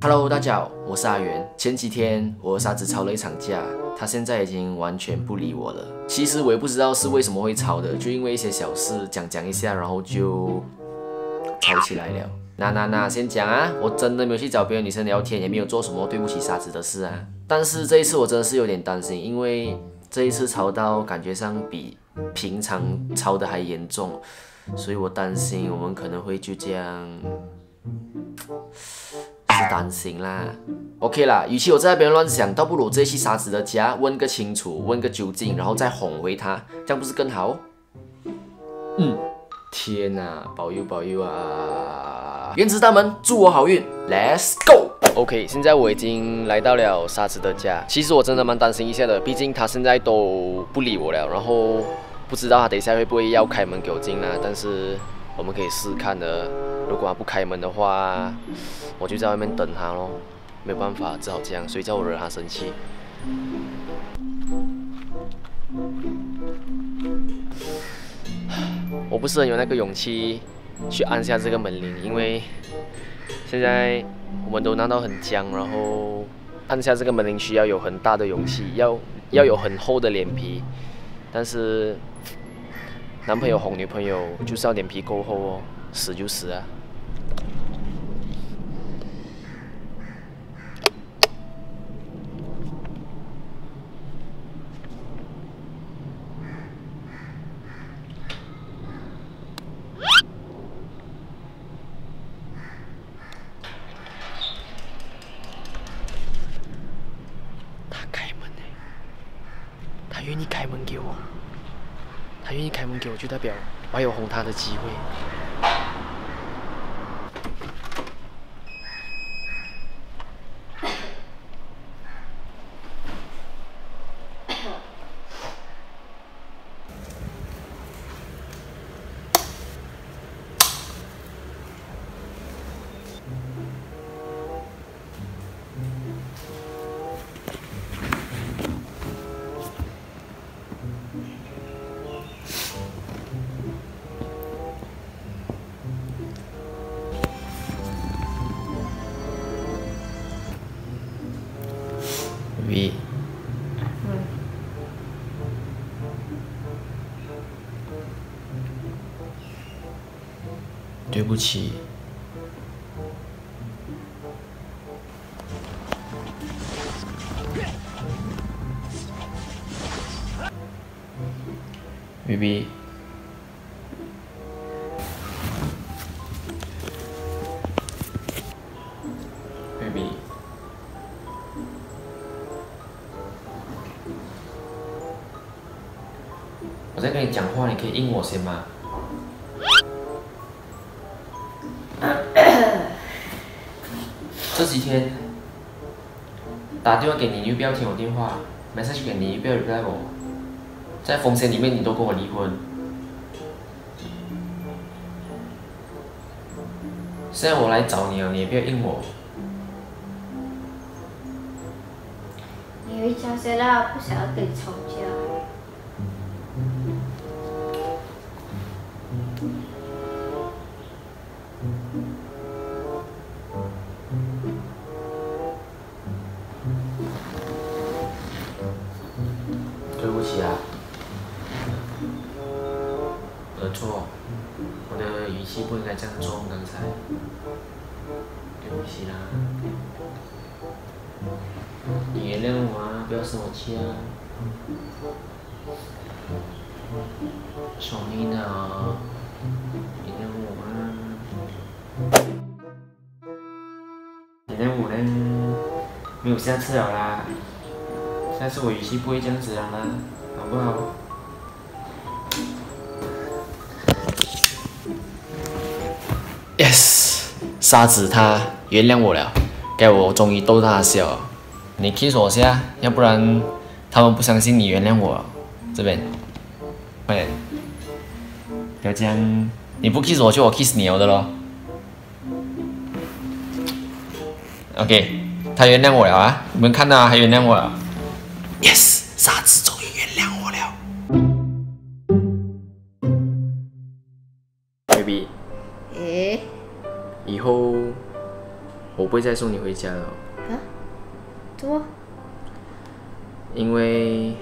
Hello，大家好，我是阿元。前几天我和沙子吵了一场架，他现在已经完全不理我了。其实我也不知道是为什么会吵的，就因为一些小事讲讲一下，然后就吵起来了。那那那，先讲啊，我真的没有去找别的女生聊天，也没有做什么对不起沙子的事啊。但是这一次我真的是有点担心，因为这一次吵到感觉上比平常吵的还严重，所以我担心我们可能会就这样。是担心啦，OK 啦，与其我在那边乱想，倒不如直接去沙子的家问个清楚，问个究竟，然后再哄回他，这样不是更好？嗯，天哪，保佑保佑啊！原子大门，祝我好运，Let's go。OK，现在我已经来到了沙子的家，其实我真的蛮担心一下的，毕竟他现在都不理我了，然后不知道他等一下会不会要开门给我进呢？但是我们可以试看的，如果他不开门的话。我就在外面等他咯，没有办法，只好这样。谁叫我惹他生气？我不是很有那个勇气去按下这个门铃，因为现在我们都闹到很僵，然后按下这个门铃需要有很大的勇气，要要有很厚的脸皮。但是男朋友哄女朋友就是要脸皮够厚哦，死就死啊！愿意开门给我，他愿意开门给我，就代表我还有哄他的机会。对不起，baby，baby，。我在跟你讲话，你可以应我先吗？这几天打电话给你，你又不要听我电话；message 给你，又不要 reply 我。在风险里面，你都跟我离婚。现在我来找你了，你也不要应我。你回家先啦，不想要跟你吵架。错，我的语气不应该这样重，刚才，对不起啦，你原谅我啊，不要生我气啊，求你了，原谅我啊，原谅我呢，没有下次了啦。下次我语气不会这样子了啦，好不好？沙子他原谅我了，该我终于逗他笑。你 kiss 我下，要不然他们不相信你原谅我。这边，快点，不要这样，你不 kiss 我就我 kiss 你了的咯。OK，他原谅我了啊，你们看到啊，他原谅我了。Yes，沙子以后后我不会再送你回家了，啊？怎么？因为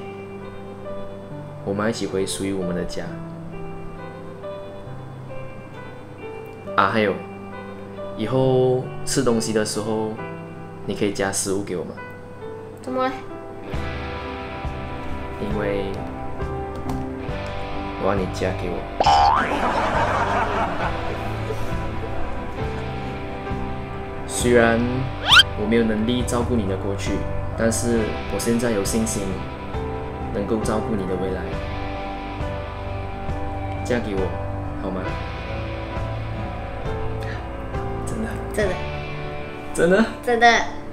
我们要一起回属于我们的家。啊，还有，以后吃东西的时候，你可以加食物给我吗？怎么嘞？因为我要你嫁给我。虽然我没有能力照顾你的过去，但是我现在有信心能够照顾你的未来。嫁给我，好吗？真的，真的，真的。真的。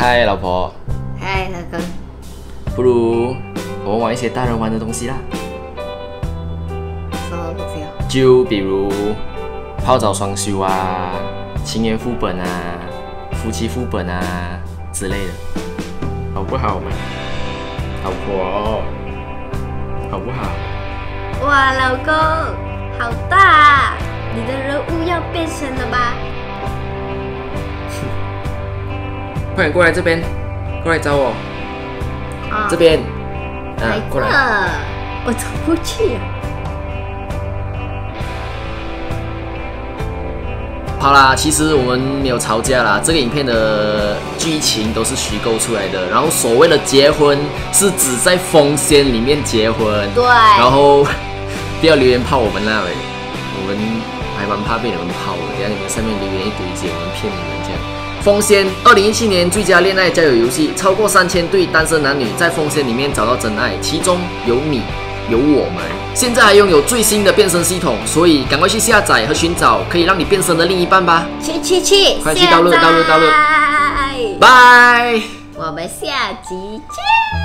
嗨，老婆，哎，大哥，不如我们玩一些大人玩的东西啦，什么东西啊？就比如泡澡双修啊、情缘副本啊、夫妻副本啊之类的，好不好嘛？老婆，好不好？哇，老公，好大啊！你的人物要变身了吧？快点过来这边，过来找我，啊这边，啊，过来。我走不去啊。好啦，其实我们没有吵架啦，这个影片的剧情都是虚构出来的。然后所谓的结婚是指在风仙里面结婚，对然后 不要留言泡我们那位，我们还蛮怕被你们泡的。等下你们上面留言一堆些，我们骗你们这样。风仙二零一七年最佳恋爱交友游戏，超过三千对单身男女在风仙里面找到真爱，其中有你。有我们，现在还拥有最新的变身系统，所以赶快去下载和寻找可以让你变身的另一半吧。去去去！快去道路道路道路现在拜。我们下集见。